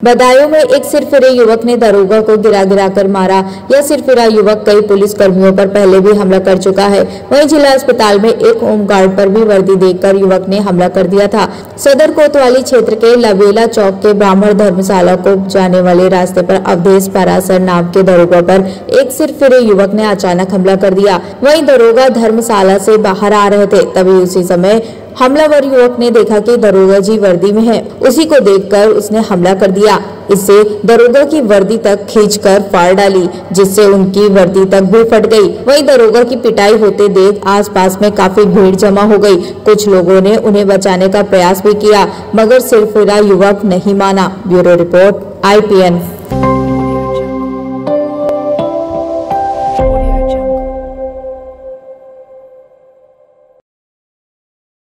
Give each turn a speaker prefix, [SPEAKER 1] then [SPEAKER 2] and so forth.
[SPEAKER 1] बदायूं में एक सिरफिरे युवक ने दरोगा को गिरा गिरा कर मारा। यह सिरफिरा युवक कई पुलिस कर्मियों पर पहले भी हमला कर चुका है। वहीं जिला अस्पताल में एक होमगार्ड पर भी वर्दी देकर युवक ने हमला कर दिया था। सदर कोतवाली क्षेत्र के लबेला चौक के ब्राह्मण धर्मशाला को जाने वाले रास्ते पर अवधेश परासर नाम के दरोगा पर एक सिरफिरे युवक ने अचानक हमला कर दिया। वही दरोगा धर्मशाला से बाहर आ रहे थे, तभी उसी समय हमलावर युवक ने देखा कि दरोगा जी वर्दी में है। उसी को देखकर उसने हमला कर दिया। इससे दरोगा की वर्दी तक खींचकर फाड़ डाली, जिससे उनकी वर्दी तक भी फट गई। वहीं दरोगा की पिटाई होते देख आसपास में काफ़ी भीड़ जमा हो गई। कुछ लोगों ने उन्हें बचाने का प्रयास भी किया, मगर सिर्फ़ युवक नहीं माना। ब्यूरो रिपोर्ट आई